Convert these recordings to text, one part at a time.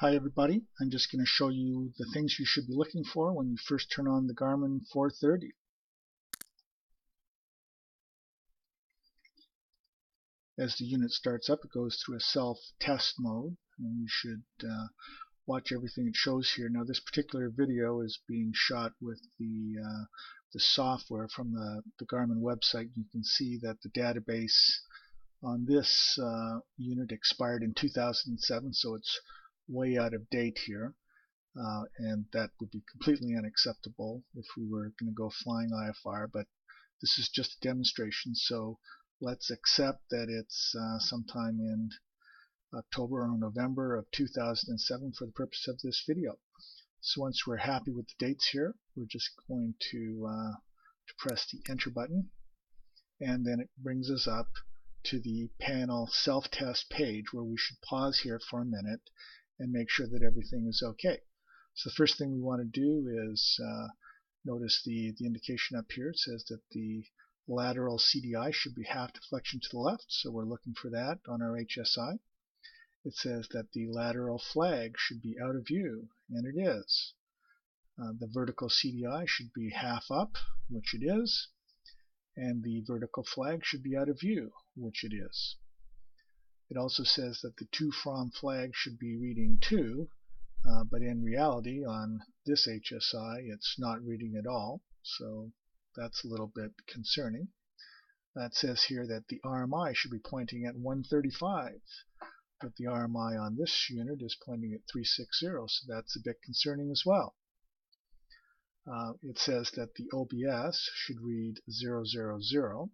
Hi everybody, I'm just going to show you the things you should be looking for when you first turn on the Garmin 430. As the unit starts up it goes through a self-test mode and you should uh, watch everything it shows here. Now this particular video is being shot with the, uh, the software from the, the Garmin website. You can see that the database on this uh, unit expired in 2007 so it's way out of date here uh, and that would be completely unacceptable if we were going to go flying IFR but this is just a demonstration so let's accept that it's uh, sometime in October or November of 2007 for the purpose of this video. So once we're happy with the dates here we're just going to, uh, to press the enter button and then it brings us up to the panel self-test page where we should pause here for a minute and make sure that everything is okay. So the first thing we want to do is uh, notice the, the indication up here. It says that the lateral CDI should be half deflection to the left, so we're looking for that on our HSI. It says that the lateral flag should be out of view, and it is. Uh, the vertical CDI should be half up, which it is, and the vertical flag should be out of view, which it is. It also says that the to from flag should be reading 2, uh, but in reality on this HSI it's not reading at all, so that's a little bit concerning. That says here that the RMI should be pointing at 135, but the RMI on this unit is pointing at 360, so that's a bit concerning as well. Uh, it says that the OBS should read 000,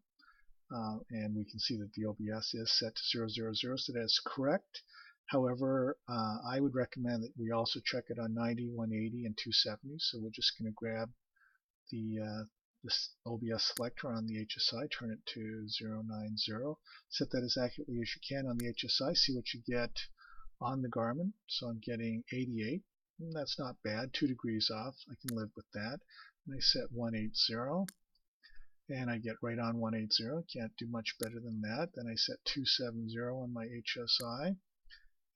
uh, and we can see that the OBS is set to 000, so that's correct. However, uh, I would recommend that we also check it on 90, 180, and 270. So we're just going to grab the uh, this OBS selector on the HSI, turn it to 090, set that as accurately as you can on the HSI, see what you get on the Garmin. So I'm getting 88. That's not bad, 2 degrees off. I can live with that. And I set 180 and I get right on 180. Can't do much better than that. Then I set 270 on my HSI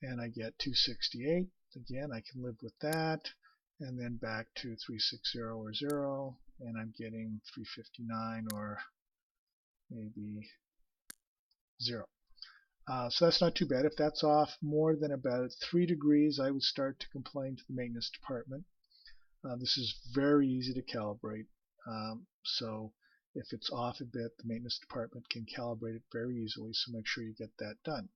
and I get 268. Again, I can live with that. And then back to 360 or 0 and I'm getting 359 or maybe 0. Uh, so that's not too bad. If that's off more than about 3 degrees, I would start to complain to the maintenance department. Uh, this is very easy to calibrate. Um, so if it's off a bit, the maintenance department can calibrate it very easily, so make sure you get that done.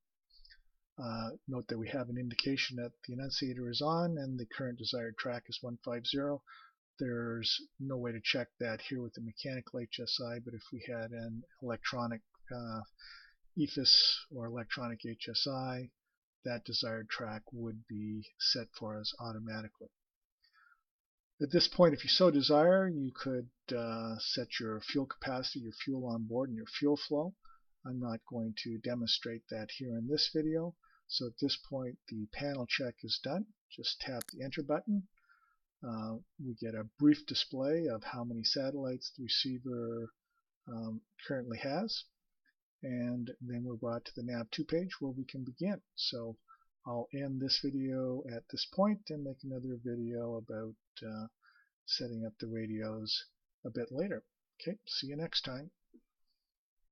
Uh, note that we have an indication that the annunciator is on and the current desired track is 150. There's no way to check that here with the mechanical HSI, but if we had an electronic uh, EFIS or electronic HSI, that desired track would be set for us automatically. At this point, if you so desire, you could uh, set your fuel capacity, your fuel on board, and your fuel flow. I'm not going to demonstrate that here in this video. So at this point, the panel check is done. Just tap the enter button. Uh, we get a brief display of how many satellites the receiver um, currently has. And then we're brought to the nav2 page where we can begin. So I'll end this video at this point and make another video about uh, setting up the radios a bit later. Okay, see you next time.